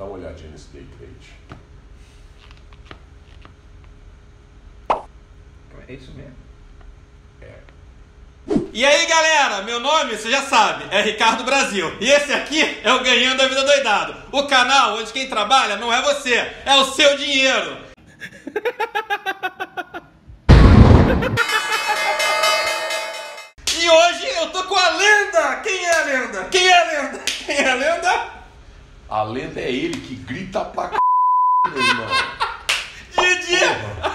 Dá uma olhadinha nesse day trade. É isso mesmo. É. E aí galera, meu nome, você já sabe, é Ricardo Brasil. E esse aqui é o Ganhando a Vida Doidado. O canal onde quem trabalha não é você, é o seu dinheiro. E hoje eu tô com a lenda! Quem é a lenda? Quem é a lenda? Quem é a lenda? A lenda é ele que grita pra c... meu irmão. Didi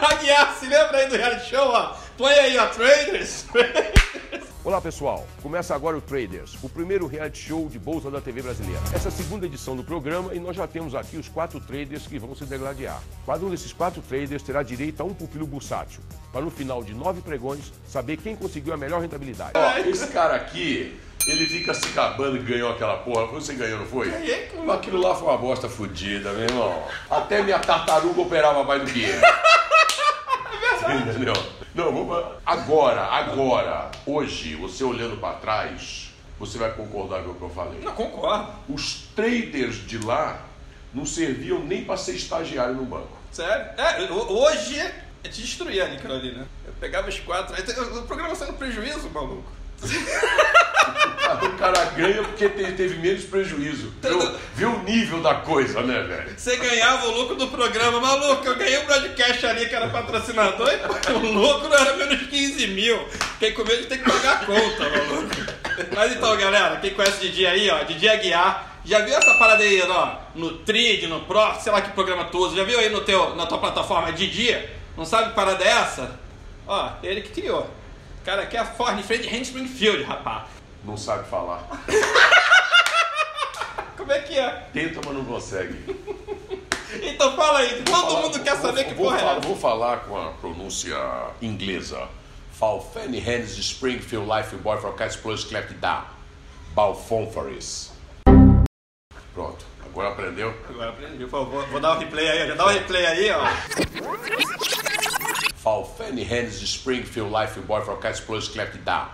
Aguiar, se lembra aí do reality show, ó? Põe aí, ó, Traders. Olá pessoal, começa agora o Traders, o primeiro reality show de bolsa da TV brasileira. Essa é a segunda edição do programa e nós já temos aqui os quatro traders que vão se degladiar. Cada um desses quatro traders terá direito a um pupilo bursátil, para no final de nove pregões saber quem conseguiu a melhor rentabilidade. Ó, esse cara aqui, ele fica se gabando que ganhou aquela porra. Você ganhou, não foi? Ganhei, Aquilo lá foi uma bosta fodida, meu irmão. Até minha tartaruga operava mais do que ele. Entendeu? Não, vamos... Agora, agora, hoje, você olhando pra trás, você vai concordar com o que eu falei. Não, concordo. Os traders de lá não serviam nem pra ser estagiário no banco. Sério? É, ho- hoje é te destruir ali, né? Eu pegava os quatro. O programa sendo prejuízo, maluco. Cara ganha porque te- teve menos prejuízo. Viu, viu o nível da coisa, né, velho? Você ganhava o lucro do programa, maluco. Eu ganhei o broadcast ali que era patrocinador e o lucro era menos 15 mil. Fiquei com medo de ter que pagar a conta, maluco. Mas então, galera, quem conhece Didi aí, ó, Didi Aguiar. Já viu essa parada aí, ó, no Trid, no Pro, sei lá que programa tu usa? Já viu aí no teu, na tua plataforma Didi? Não sabe que parada é essa? Ó, ele que criou. Cara aqui é a Ford Friend Hand Springfield, rapaz. Não sabe falar. Como é que é? Tenta, mas não consegue. Então fala aí, todo Falar- mundo quer vou- saber que vou porra falar, é essa. Vou falar com a pronúncia inglesa. Falfani Hands Springfield Life Boy for Cats Plus Clap Down. Balfonfaris. Pronto, agora aprendeu? Agora aprendi, por favor. Vou dar o replay aí, já dá o replay aí, ó. Falfani Hands Springfield Life Boy for Cats Plus Clap Down.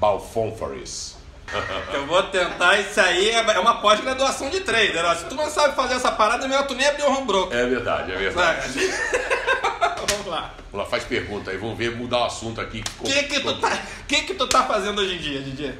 Balfonfaris. Eu vou tentar isso aí, é uma pós-graduação de trader. ó. Se tu não sabe fazer essa parada, melhor tu nem abrir um home broker. É verdade, é verdade. Vamos lá. Ela faz pergunta aí, vamos ver, mudar o assunto aqui. O que que tu tá, que que tu tá fazendo hoje em dia, Didi?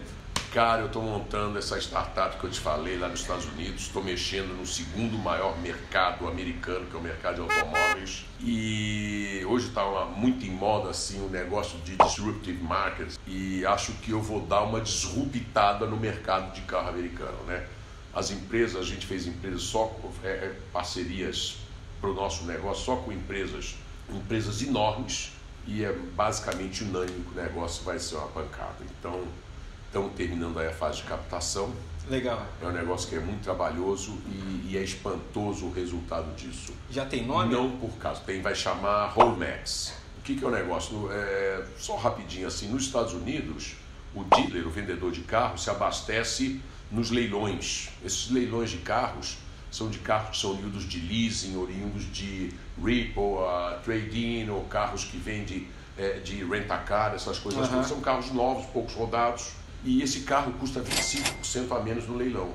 Cara, eu estou montando essa startup que eu te falei lá nos Estados Unidos. Estou mexendo no segundo maior mercado americano, que é o mercado de automóveis. E hoje está muito em moda assim o negócio de disruptive markets. E acho que eu vou dar uma disruptada no mercado de carro americano, né? As empresas, a gente fez empresas só com é, é, parcerias para o nosso negócio, só com empresas, empresas enormes. E é basicamente unânime que o negócio vai ser uma pancada. Então, Estamos terminando aí a fase de captação. Legal. É um negócio que é muito trabalhoso e, e é espantoso o resultado disso. Já tem nome? Não por causa. Tem, vai chamar Rollmax. O que, que é o negócio? É, só rapidinho assim, nos Estados Unidos, o dealer, o vendedor de carros, se abastece nos leilões. Esses leilões de carros são de carros que são oriundos de leasing, oriundos de Ripple, uh, trade-in, ou carros que vendem é, de rent-a-car, essas coisas todas. São carros novos, poucos rodados. E esse carro custa 25% a menos no leilão.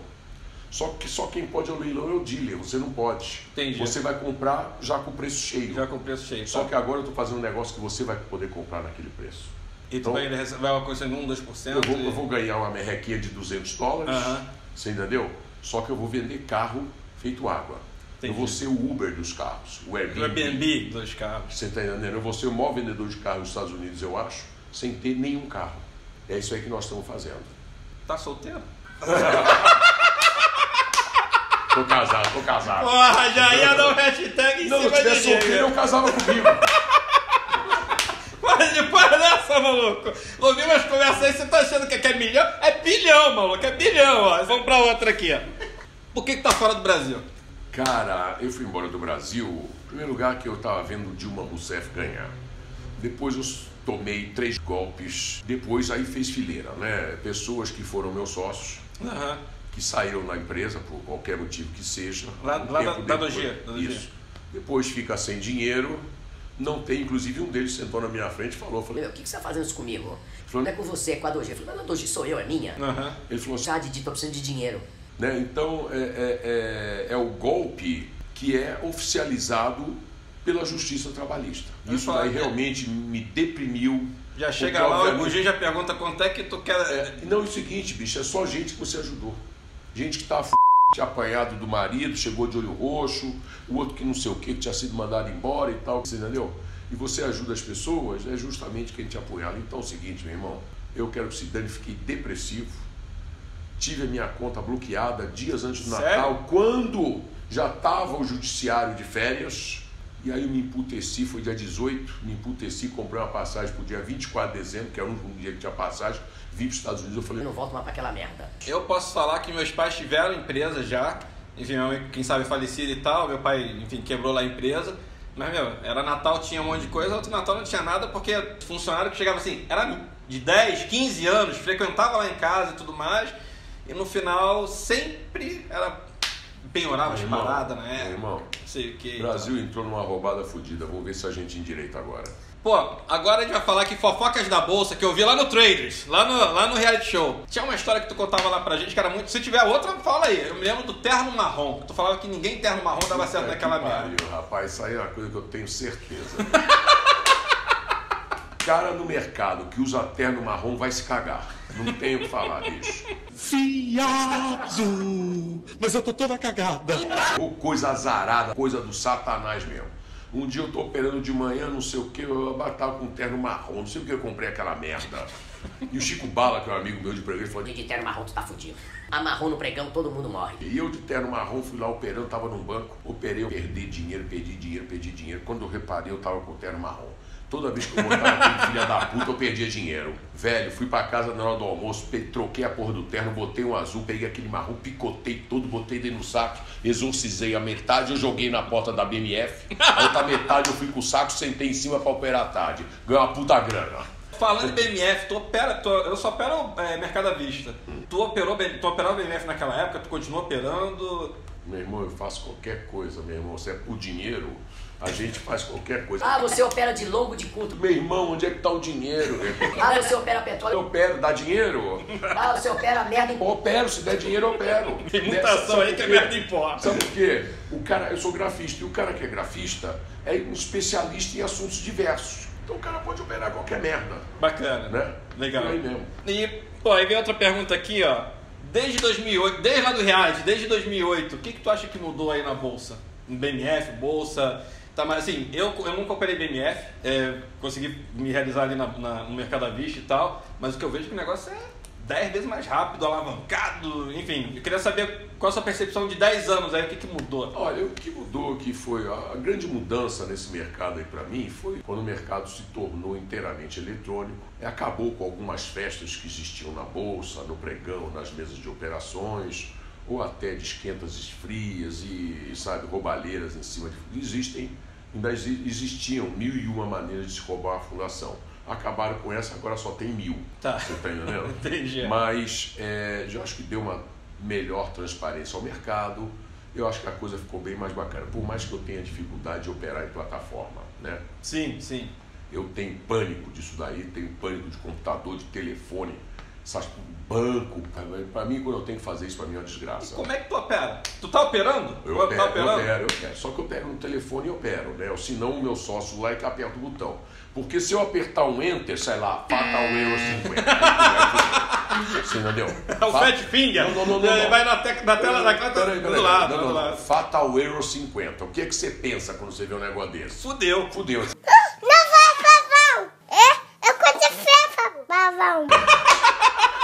Só que só quem pode ao leilão é o dealer, você não pode. Entendi. Você vai comprar já com o preço cheio. Já com o preço cheio. Só tá? que agora eu estou fazendo um negócio que você vai poder comprar naquele preço. E tu Então, vai, vai uma coisa em 1, 2%? eu, vou, e- eu vou ganhar uma merrequinha de 200 dólares, Aham. você entendeu? Só que eu vou vender carro feito água. Entendi. Eu vou ser o Uber dos carros, o Airbnb. Do Airbnb dos carros. Você está entendendo? Eu vou ser o maior vendedor de carro dos Estados Unidos, eu acho, sem ter nenhum carro. É isso aí que nós estamos fazendo. Tá solteiro? Tô casado, tô casado. Porra, já ia dar um hashtag em Não, se eu cima de tivesse solteiro, Didi. eu casava comigo. Para de para dessa, maluco. Ouvi umas conversas aí, você tá achando que é, é milhão? É bilhão, maluco, é bilhão, ó. Vamos pra outra aqui, ó. Por que que tá fora do Brasil? Cara, eu fui embora do Brasil, em primeiro lugar que eu estava vendo Dilma Rousseff ganhar. Depois eu tomei três golpes, depois aí fez fileira, né? Pessoas que foram meus sócios, Aham. que saíram da empresa por qualquer motivo que seja. Lá- Um lá tempo da- da depois- Dogia, da Dogia. Isso. Depois fica sem dinheiro, não tem, inclusive um deles sentou na minha frente e falou, falou Meu, o que, que você tá fazendo isso comigo? Falou- Não é com você, é com a Doji. Eu falei, mas a Doji sou eu, é minha. Aham. ele falou assim, Já, Didi, tô precisando de dinheiro. né? Então é, é, é, é o golpe que é oficializado pela Justiça Trabalhista. Eu Isso daí que- realmente me deprimiu. Já chega lá, o Gugê já pergunta quanto é que tu quer. é, não, é o seguinte, bicho, é só gente que você ajudou. Gente que tá f... apanhado do marido, chegou de olho roxo, o outro que não sei o que, que tinha sido mandado embora e tal, você entendeu? E você ajuda as pessoas, é justamente quem te apunhala. Então é o seguinte, meu irmão, eu quero que se dane, fiquei depressivo, tive a minha conta bloqueada dias antes do Sério? Natal, quando já estava o judiciário de férias. E aí eu me emputeci, foi dia 18, me emputeci, comprei uma passagem pro dia 24 de dezembro, que era o único dia que tinha passagem, vim para os Estados Unidos, eu falei, Eu não volto mais pra aquela merda. Eu posso falar que meus pais tiveram empresa já, enfim, minha mãe, quem sabe falecido e tal, meu pai, enfim, quebrou lá a empresa. Mas, meu, era Natal, tinha um monte de coisa, outro Natal não tinha nada, porque funcionário que chegava assim, era de 10, 15 anos, frequentava lá em casa e tudo mais, e no final sempre era penhorava as paradas, né? irmão, sei o que. O Brasil entrou numa roubada fodida. Vamos ver se a gente endireita agora. Pô, agora a gente vai falar aqui fofocas da bolsa que eu vi lá no Traders, lá no, lá no reality show. Tinha uma história que tu contava lá pra gente que era muito. Se tiver outra, fala aí. Eu me lembro do terno marrom. que Tu falava que ninguém terno marrom dava certo Puta naquela que merda. Rapaz, isso aí é uma coisa que eu tenho certeza. Cara no mercado que usa terno marrom vai se cagar. Não tenho o que falar disso. Fiado! Mas eu tô toda cagada. Ou coisa azarada, coisa do satanás mesmo. Um dia eu tô operando de manhã, não sei o que, eu tava com um terno marrom, não sei porque eu comprei aquela merda. E o Chico Bala, que é um amigo meu de pregão, falou: De terno marrom, tu tá fudido. Amarrou no pregão, todo mundo morre. E eu de terno marrom fui lá operando, tava num banco, operei, eu perdi dinheiro, perdi dinheiro, perdi dinheiro. Quando eu reparei, eu tava com o terno marrom. Toda vez que eu botava aquele filha da puta, eu perdia dinheiro. Velho, fui pra casa na hora do almoço, troquei a porra do terno, botei um azul, peguei aquele marrom, picotei todo, botei dentro do saco, exorcizei a metade, eu joguei na porta da BMF. A outra metade eu fui com o saco, sentei em cima pra operar à tarde. Ganhei uma puta grana. Falando em BMF, tu opera, tu- eu só opero é, Mercado à Vista. Tu operou, tu operava BMF naquela época, tu continua operando. Meu irmão, eu faço qualquer coisa, meu irmão. Se é por dinheiro, a gente faz qualquer coisa. Ah, você opera de longo de curto. Meu irmão, onde é que tá o dinheiro? Ah, você opera Eu petróleo. opero, dá dinheiro? Ah, você opera merda em... Opero, se der dinheiro, eu opero. Tem muita ação aí que a merda importa. Sabe por quê? O cara, eu sou grafista, e o cara que é grafista é um especialista em assuntos diversos. Então o cara pode operar qualquer merda, Bacana. né? Legal. Aí mesmo. E, pô, aí vem outra pergunta aqui, ó. Desde 2008, desde lá do reality, desde 2008, o que que tu acha que mudou aí na bolsa? No BMF, bolsa... Tá, mas assim, eu, eu nunca operei BMF, é, consegui me realizar ali na, na- no mercado à vista e tal, mas o que eu vejo é que o negócio é 10 vezes mais rápido, alavancado, enfim. Eu queria saber qual a sua percepção de 10 anos aí, o que que mudou? Olha, o que mudou que foi a, grande mudança nesse mercado aí para mim foi quando o mercado se tornou inteiramente eletrônico, e acabou com algumas festas que existiam na bolsa, no pregão, nas mesas de operações, ou até de esquentas frias e, sabe, roubalheiras em cima de existem ainda exi- existiam mil e uma maneiras de se roubar a fundação. Acabaram com essa, agora só tem mil. Tá. Você tá entendendo? Entendi. Mas é, eu acho que deu uma melhor transparência ao mercado. Eu acho que a coisa ficou bem mais bacana. Por mais que eu tenha dificuldade de operar em plataforma, né? Sim, sim. Eu tenho pânico disso daí, tenho pânico de computador, de telefone, essas, banco. Para mim, quando eu tenho que fazer isso, para mim é uma desgraça. Como é que tu opera? Tu tá operando? Eu tá opero, eu operando? opero, eu opero. Só que eu pego no telefone e opero, né? Ou senão o meu sócio lá é que aperta o botão. Porque se eu apertar um enter, sei lá, fatal error 50. Você entendeu? É o Fa- Fat Finger. Não, não, não, não, Ele vai na, tec, na tela da conta do lado, não, não, não. Fatal error 50. O que é que você pensa quando você vê um negócio desse? Fudeu. Fudeu. Não vai, pavão! É, eu curto fefa, pavão!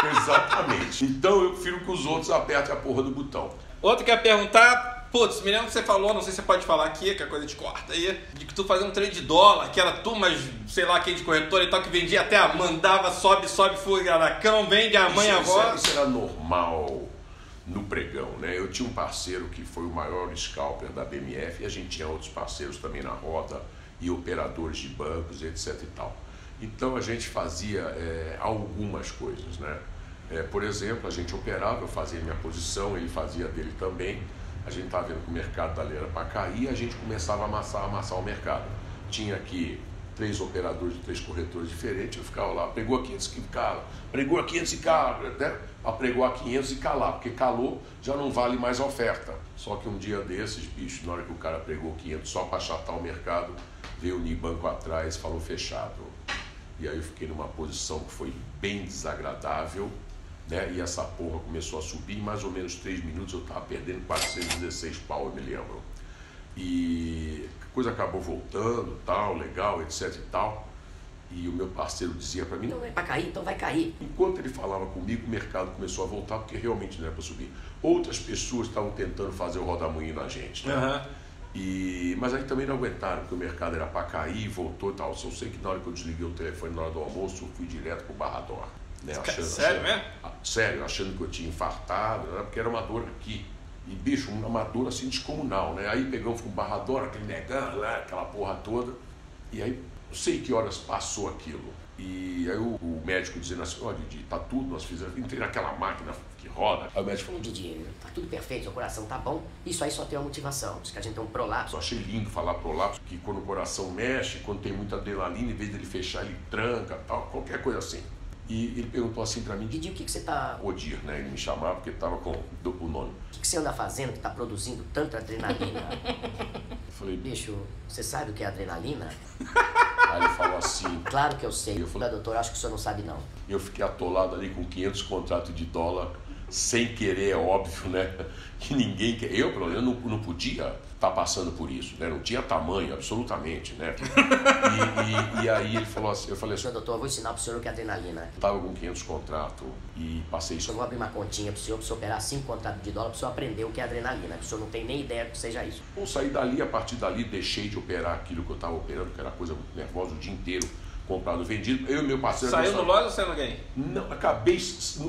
Exatamente. Então eu prefiro que os outros apertem a porra do botão. Outro quer perguntar, putz, me lembro que você falou, não sei se você pode falar aqui, que a coisa te corta aí, de que tu fazia um trade de dólar, que era tu, mas sei lá quem de corretora e tal, que vendia até a mandava, sobe, sobe, furacão, vende a mãe, a isso, é, avó. isso era normal no pregão, né? Eu tinha um parceiro que foi o maior scalper da BMF e a gente tinha outros parceiros também na roda e operadores de bancos, etc e tal. Então a gente fazia é, algumas coisas, né? É, por exemplo, a gente operava, eu fazia minha posição, ele fazia dele também. A gente estava vendo que o mercado dali era para cair, a gente começava a amassar, amassar o mercado. Tinha aqui três operadores de três corretores diferentes, eu ficava lá, pregou a 500 e cala, pregou a 500 e cala, né? Apregou a 500 e calar, porque calou já não vale mais a oferta. Só que um dia desses, bicho, na hora que o cara pregou 500 só para achatar o mercado, veio o Nibanco atrás falou fechado. E aí eu fiquei numa posição que foi bem desagradável, né? E essa porra começou a subir, em mais ou menos 3 minutos eu tava perdendo 416 pau, eu me lembro. E a coisa acabou voltando, tal, legal, etc e tal. E o meu parceiro dizia para mim, Então é pra cair, então vai cair. Enquanto ele falava comigo, o mercado começou a voltar, porque realmente não era para subir. Outras pessoas estavam tentando fazer o rodamuinho na gente. Né? Aham. E, mas aí também não aguentaram, porque o mercado era para cair, voltou e tal. Só sei que na hora que eu desliguei o telefone, na hora do almoço, eu fui direto pro Barrador. Né? sério mesmo? Ah, sério, achando que eu tinha infartado, né? porque era uma dor aqui. E, bicho, uma dor assim descomunal, né? Aí pegamos com o Barrador, aquele negão lá, aquela porra toda. E aí, não sei que horas passou aquilo. E aí o, o médico dizendo assim, ó, Didi, tá tudo, nós fizemos, entrei naquela máquina que roda. Aí o médico falou, Didi, tá tudo perfeito, seu coração tá bom. Isso aí só tem uma motivação. Diz que a gente tem um prolapso. Eu achei lindo falar prolapso, que quando o coração mexe, quando tem muita adrenalina, em vez dele fechar, ele tranca, tal, qualquer coisa assim. E ele perguntou assim pra mim, Didi, o que, que você tá. Odir, né? Ele me chamava porque tava com duplo nome. O que, que você anda fazendo que tá produzindo tanta adrenalina? Eu falei, Bicho, você sabe o que é adrenalina? aí ele falou assim, Claro que eu sei. Eu falei- doutor, acho que o senhor não sabe não. eu fiquei atolado ali com 500 contratos de dólar, sem querer, é óbvio, né? Que ninguém quer. Eu, pelo menos, não, não podia estar passando por isso, né? Não tinha tamanho, absolutamente, né? E, e- e aí ele falou assim, eu falei assim, Senhor doutor, eu vou ensinar pro senhor o que é adrenalina. eu tava com 500 contratos e passei isso Eu vou abrir uma continha pro senhor, pro senhor operar cinco contratos de dólar, pro senhor aprender o que é adrenalina. Que o senhor não tem nem ideia do que seja isso. Eu saí dali, a partir dali deixei de operar aquilo que eu estava operando, que era coisa muito nervosa o dia inteiro, comprado, vendido. Eu e meu parceiro... Saiu no nós- lote ou saiu no game? Não, acabei,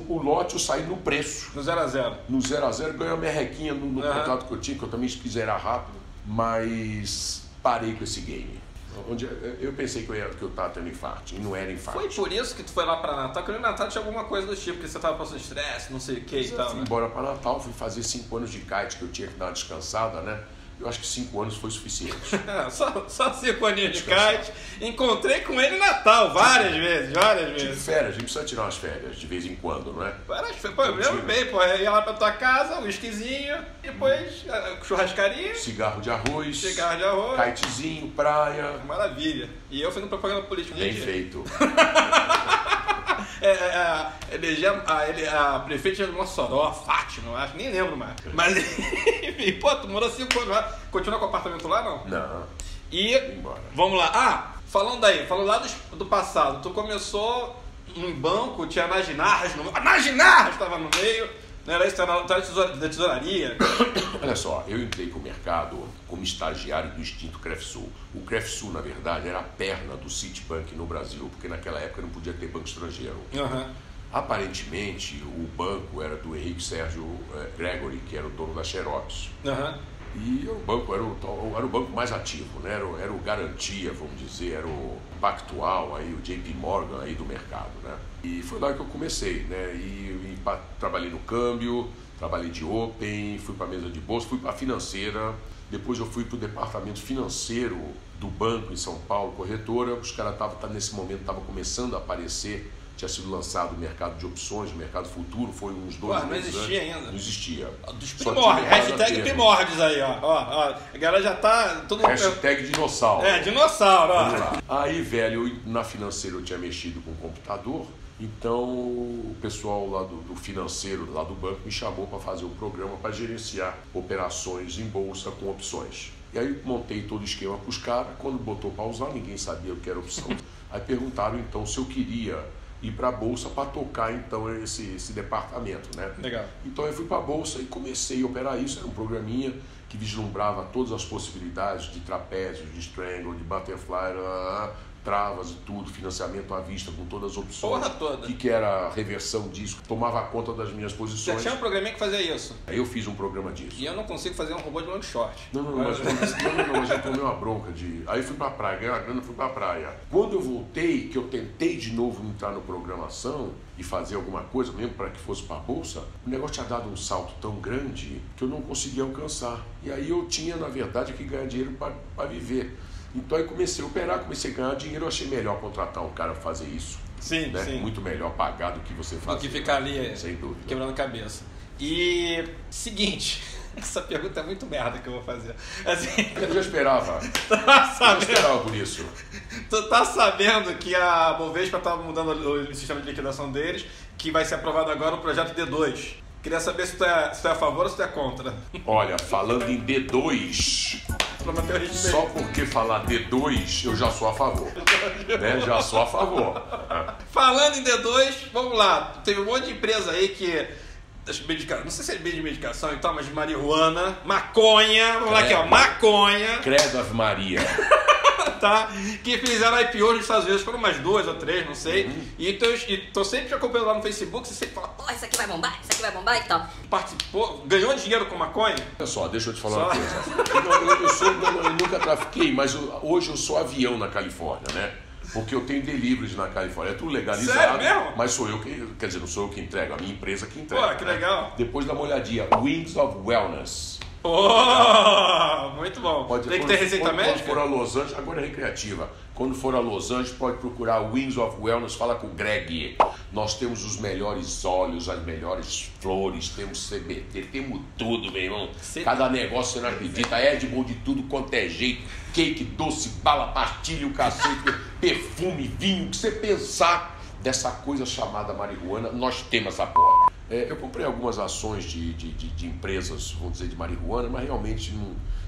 o lote eu saí no preço. No 0x0. No 0 a 0 ganhei uma merrequinha no, no Aham. contrato que eu tinha, que eu também quis zerar rápido, mas parei com esse game. Onde eu pensei que eu, ia, que eu tava tendo infarto, e não era infarto. Foi por isso que tu foi lá pra Natal, que no Natal tinha alguma coisa do tipo, que você tava passando estresse, não sei o que e Eu tal, fui né? embora para Natal, fui fazer cinco anos de kite, que eu tinha que dar uma descansada, né? Eu acho que cinco anos foi suficiente. Só, só cinco aninhos de kite. Encontrei com ele em Natal, várias vezes, várias Tive vezes. férias, a gente precisa tirar umas férias de vez em quando, não é? Várias vezes. Pô, eu lembro bem, pô. Eu ia lá pra tua casa, um whiskyzinho, depois ah, churrascaria, Cigarro de arroz, cigarro de arroz. kitezinho, praia. Maravilha. E eu fazendo propaganda política. Bem feito. É, é, a, eleger a, ele, a prefeita de Mossoró, a Fátima, acho, nem lembro mais. Mas, enfim, pô, tu morou cinco anos lá. Continua com o apartamento lá, não? Não, E, vamos lá. Ah, falando aí, falando lá do, do passado. Tu começou num banco, tinha a Naginarras no A Naginarras estava no meio. Não era isso? Tu era tesoura- da tesouraria. Olha só, eu entrei para o mercado como estagiário do extinto Crefsul. O Crefsul, na verdade, era a perna do Citibank no Brasil, porque naquela época não podia ter banco estrangeiro. Aham. Aparentemente, o banco era do Henrique Sérgio eh, Gregory, que era o dono da Xerox. Aham. E o banco era o, era o banco mais ativo, né? era, o, era o Garantia, vamos dizer, era o Pactual, aí, o JP Morgan aí do mercado. Né? E foi lá que eu comecei. Né? E, e trabalhei no câmbio, trabalhei de Open, fui para a mesa de bolsa, fui para a financeira. Depois eu fui para o departamento financeiro do banco em São Paulo, corretora. Os caras estavam, tá, nesse momento, estavam começando a aparecer. Tinha sido lançado o mercado de opções, o mercado futuro, foi uns dois Pô, não existia antes. ainda. Não existia. Dos Só tinha primórdios, hashtag primórdios aí, ó. ó, ó. A galera já tá. Todo mundo. Hashtag dinossauro. É, dinossauro, ó. Aí, velho, eu, na financeira eu tinha mexido com o computador, então o pessoal lá do, do financeiro, lá do banco, me chamou para fazer um programa para gerenciar operações em bolsa com opções. E aí montei todo o esquema para os caras, quando botou para usar, ninguém sabia o que era opção. Aí perguntaram então se eu queria ir para a bolsa para tocar então esse, esse departamento, né? Legal. Então eu fui para a bolsa e comecei a operar isso. Era um programinha que vislumbrava todas as possibilidades de trapézio, de strangle, de butterfly, travas e tudo, financiamento à vista com todas as opções. Porra toda. O que, que era a reversão disso? Tomava conta das minhas posições. tinha um programinha que fazia isso. Aí eu fiz um programa disso. E eu não consigo fazer um robô de long short. Não, não, mas, não, não, não, mas eu tomei uma bronca de. Aí fui pra praia, ganhei uma grana, fui pra praia. Quando eu voltei, que eu tentei de novo entrar no programação e fazer alguma coisa, mesmo para que fosse pra bolsa, o negócio tinha dado um salto tão grande que eu não conseguia alcançar. E aí eu tinha, na verdade, que ganhar dinheiro para viver. Então aí comecei a operar, comecei a ganhar dinheiro, eu achei melhor contratar um cara para fazer isso. Sim, né? sim. Muito melhor pagar do que você Do fazer. que ficar ali Sem dúvida. quebrando a cabeça. E seguinte, Essa pergunta é muito merda que eu vou fazer. Assim, Eu já esperava. tá Eu já sabendo, esperava por isso. tu tá sabendo que a Bovespa tá mudando o sistema de liquidação deles, que vai ser aprovado agora o projeto D2. Queria saber se tu é, se tu é a favor ou se tu é contra. Olha, falando em D2, Pra manter o respeito. só porque falar D2 eu já sou a favor. Né? Já sou a favor. Falando em D2, vamos lá. Teve um monte de empresa aí que. Das medica- Não sei se é bem de medicação e tal, mas de marihuana, maconha, vamos lá aqui, ó, maconha, Credo Ave Maria. tá? Que fizeram IPO nos Estados Unidos, foram umas duas ou três, não sei. Uhum. E, tô, e tô sempre acompanhando lá no Facebook, você sempre fala, Pô, isso aqui vai bombar, isso aqui vai bombar e tal. participou, ganhou dinheiro com maconha? Olha só, deixa eu te falar Só- uma coisa. Eu, eu, eu sou, eu, nunca trafiquei, mas hoje eu sou avião na Califórnia, né? Porque eu tenho deliveries na Califórnia. É tudo legalizado. Sério mesmo? Mas sou eu que. Quer dizer, não sou eu que entrego, a minha empresa que entrega. Pô, que né? legal. Depois dá uma olhadinha. Wings of Wellness. Oh, muito bom. Pode, Tem que quando- ter receita quando, médica? Quando for a Los Angeles, agora é recreativa. Quando for a Los Angeles, pode procurar Wings of Wellness, fala com o Greg. Nós temos os melhores óleos, as melhores flores, temos CBD, temos tudo, meu irmão. Cada negócio você não acredita. É de bom de tudo quanto é jeito. Cake, doce, bala, pastilha, o cacete, perfume, vinho, o que você pensar dessa coisa chamada marihuana, nós temos essa porra. É, eu comprei algumas ações de, de, de- de empresas, vamos dizer, de marihuana, mas realmente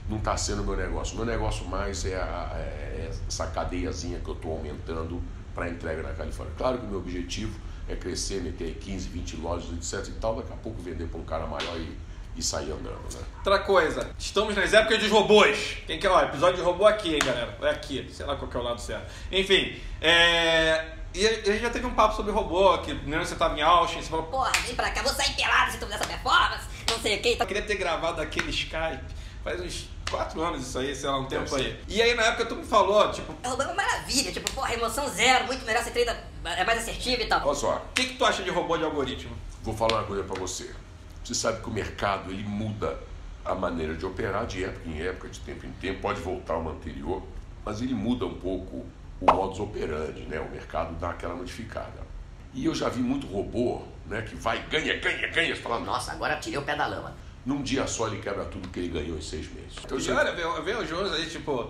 não está sendo o meu negócio. Meu negócio mais é, a- é essa cadeiazinha que eu estou aumentando para entrega na Califórnia. Claro que o meu objetivo é crescer, meter 15, 20 lojas, etc e tal, daqui a pouco vender para um cara maior e, e sair andando, né? Outra coisa, estamos nas épocas dos robôs. Quem quer, ó, episódio de robô aqui, hein, galera? É aqui, sei lá qual que é o lado certo. Enfim, é. E a gente já teve um papo sobre robô, que né, você tava em Austin, você falou, Porra, vem pra cá, vou sair pelado se tu fizer essa performance, não sei o que e tal. eu queria ter gravado aquele Skype. Faz uns quatro anos isso aí, sei lá, um tempo aí. E aí na época tu me falou, tipo, É robô é uma maravilha, tipo, porra, emoção zero, muito melhor, você treina, é mais assertivo e tal. Olha só, o que, que tu acha de robô de algoritmo? vou falar uma coisa para você. Você sabe que o mercado ele muda a maneira de operar de época em época, de tempo em tempo, pode voltar a uma anterior, mas ele muda um pouco o modus operandi, né? O mercado dá aquela modificada. E eu já vi muito robô, né, que vai, ganha, ganha, ganha, você fala, Nossa, agora tirei o pé da lama. num dia só ele quebra tudo que ele ganhou em seis meses. Então, E olha, vem, os juros aí, tipo,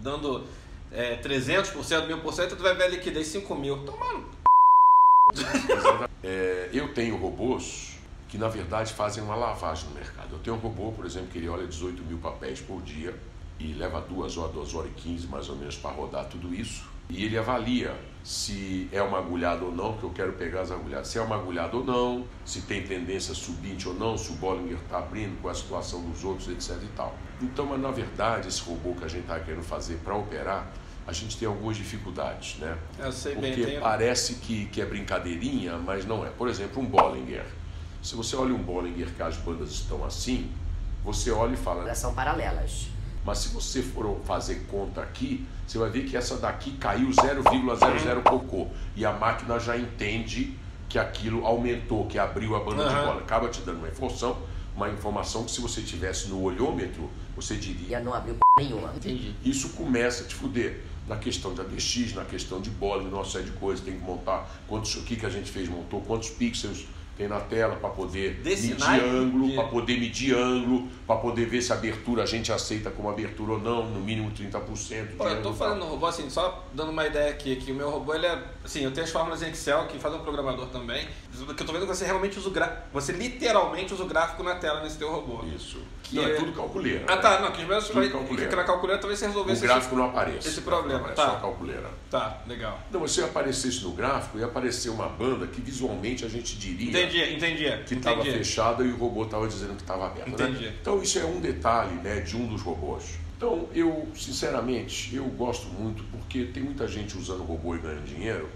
dando é, 300%, 1000%, tu vai ver a liquidez 5 mil. Tomando. É, eu tenho robôs que, na verdade, fazem uma lavagem no mercado. Eu tenho um robô, por exemplo, que ele olha 18 mil papéis por dia e leva duas horas, duas horas e 15 mais ou menos para rodar tudo isso. E ele avalia se é uma agulhada ou não, que eu quero pegar as agulhadas, se é uma agulhada ou não, se tem tendência subinte ou não, se o Bollinger está abrindo com a situação dos outros, etc e tal. Então, mas na verdade, esse robô que a gente está querendo fazer para operar, a gente tem algumas dificuldades, né? Eu sei bem, Porque tem- parece que, que é brincadeirinha, mas não é. Por exemplo, um Bollinger. Se você olha um Bollinger que as bandas estão assim, você olha e fala, Elas são paralelas. Mas se você for fazer conta aqui, você vai ver que essa daqui caiu 0,00 cocô. E a máquina já entende que aquilo aumentou, que abriu a banda de Aham. bola. Acaba te dando uma informação, uma informação que se você tivesse no olhômetro, você diria, E não abriu p nenhuma. Entendi. isso começa a te fuder. Na questão de ADX, na questão de bola, uma série de coisas, tem que montar quantos, o que, que a gente fez, montou, quantos pixels tem na tela para poder medir ângulo, de- para poder medir ângulo, para poder ver se a abertura a gente aceita como abertura ou não, no mínimo 30%. de Pô, eu tô ângulo, falando no robô assim, só dando uma ideia aqui, que o meu robô, ele é, assim, eu tenho as fórmulas em Excel, que faz um programador também, que eu tô vendo que você realmente usa o gráfico, você literalmente usa o gráfico na tela nesse teu robô. Isso. Que não, é é- tudo calculeira. Ah né? tá, não, que os meus Tudo vai calculeira. fica na calculadora, talvez você O resolvesse gráfico não aparece. esse problema, É tá. só calculeira. Tá, legal. Não, mas se aparecesse no gráfico, ia aparecer uma banda que visualmente a gente diria Entendi, entendi. que estava entendi. fechada e o robô estava dizendo que estava aberto. né? Entendi. Então isso é um detalhe né, de um dos robôs. Então eu, sinceramente, eu gosto muito porque tem muita gente usando robô e ganhando dinheiro,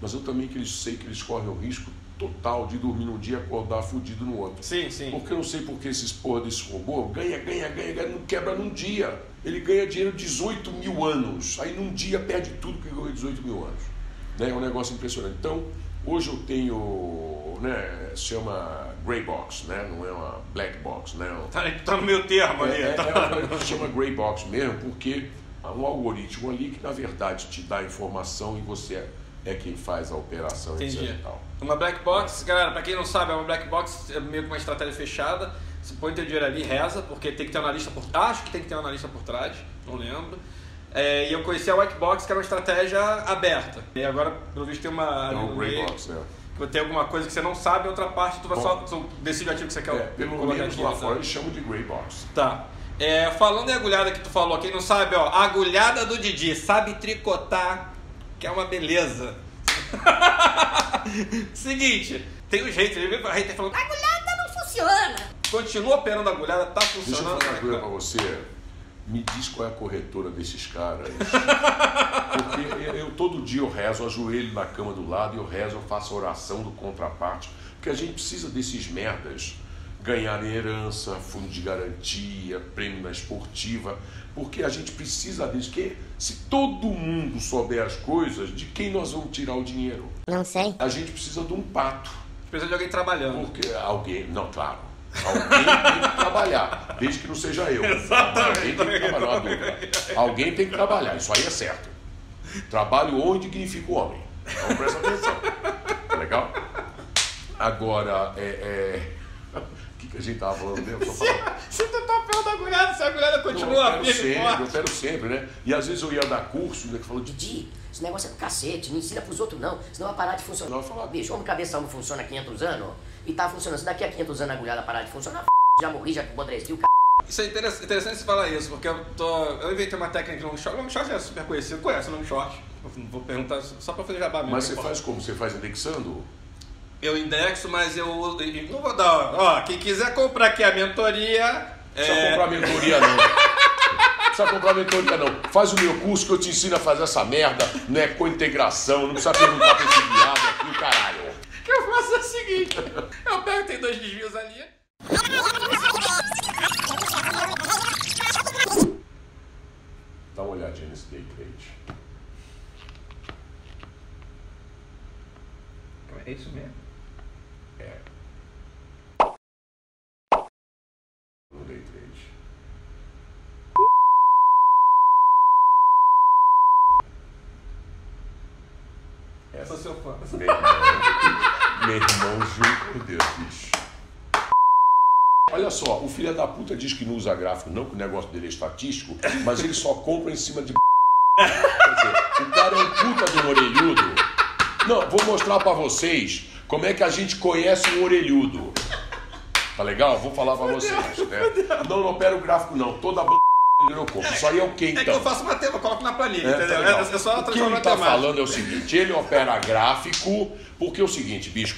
mas eu também que eles, sei que eles correm o risco total de dormir num dia e acordar fudido no outro. Sim, sim. Porque eu não sei porque esses porra desse robô ganha, ganha, ganha, ganha, não quebra num dia. Ele ganha dinheiro 18 mil anos. Aí num dia perde tudo que ganhou 18 mil anos. Né? É um negócio impressionante. Então, hoje eu tenho, né, se chama Grey Box, né? Não é uma Black Box, né? Tá, tá no meu termo ali. É, é, tá. é uma- se chama Grey Box mesmo, porque há um algoritmo ali que na verdade te dá informação e você é, é quem faz a operação, Entendi. e. Uma black box, galera, pra quem não sabe, é uma black box é meio que uma estratégia fechada. Você põe teu dinheiro ali, reza, porque tem que ter um analista por Acho que tem que ter um analista por trás, não lembro. É, e eu conheci a Whitebox, que era uma estratégia aberta. E agora, pelo visto, tem uma. É um grey box, né? Que Tem alguma coisa que você não sabe, outra parte tu vai Bom. só tu decide o ativo que você quer É, pelo menos lá né? fora eles chamam de grey box. Tá. É, falando em agulhada que tu falou, quem não sabe, ó, a agulhada do Didi sabe tricotar, que é uma beleza. Seguinte, tem um jeito, ele veio pra gente falando, Agulhada não funciona. continua operando a agulhada, tá Deixa eu funcionando. falar uma coisa pra você. Me diz qual é a corretora desses caras. Porque eu, eu- todo dia eu rezo, eu ajoelho na cama do lado e eu rezo, eu faço a oração do contraparte. Porque a gente precisa desses merdas ganhar herança, fundo de garantia, prêmio na esportiva. Porque a gente precisa deles. Que se todo mundo souber as coisas, de quem nós vamos tirar o dinheiro? Não sei. A gente precisa de um pato. Precisa de alguém trabalhando. Porque alguém, não, claro. Alguém tem que trabalhar, desde que não seja eu. Alguém tem que trabalhar. Alguém tem que trabalhar, isso aí é certo. Trabalho onde dignifica o homem. Então presta atenção. Tá legal? Agora, é. é... O que, que a gente tava falando mesmo? Só falar. Se tu tá operando a agulhada, se a agulhada Não, eu continua quero sempre, eu forte. quero sempre, né? E às vezes eu ia dar curso, né? Que falou Didi, esse negócio é do cacete, não ensina pros outros não, senão vai parar de funcionar. Não, vai falar. Bicho, homem cabeção não funciona há 500 anos e tá funcionando. Se daqui a 500 anos a agulhada parar de funcionar, já morri, já apodreci, o c... Isso é interessante, interessante você falar isso, porque eu tô. Eu inventei uma técnica de long shot. Long shot é super conhecido, conhece o long shot. Eu Vou perguntar só pra fazer jabá mesmo. Mas você faz como? Você faz indexando? Eu indexo, mas eu não vou dar. Ó, quem quiser comprar aqui a mentoria. Não precisa é, comprar mentoria, não. Não precisa comprar mentoria, não. Faz o meu curso que eu te ensino a fazer essa merda, né? Com integração, não precisa perguntar pra esse viado aqui, o caralho. Faço é o seguinte: eu pego, tem dois desvios ali. Dá uma olhadinha nesse day trade. É isso mesmo. É. No day trade. Sou seu fã. Meu irmão, juro por Deus, bicho. Olha só, o filho da puta diz que não usa gráfico, não, que o negócio dele é estatístico, mas ele só compra em cima de. Quer dizer, o cara é um puta de um orelhudo. Não, vou mostrar pra vocês como é que a gente conhece um orelhudo. Tá legal? Vou falar pra vocês. Né? Não, não opera o gráfico, não. Toda a eu compro. Isso aí é o que É que então? eu faço matemática, eu coloco na planilha, É, tá entendeu? legal. É, é só o que ele está falando é o seguinte, ele opera gráfico, porque é o seguinte, bicho,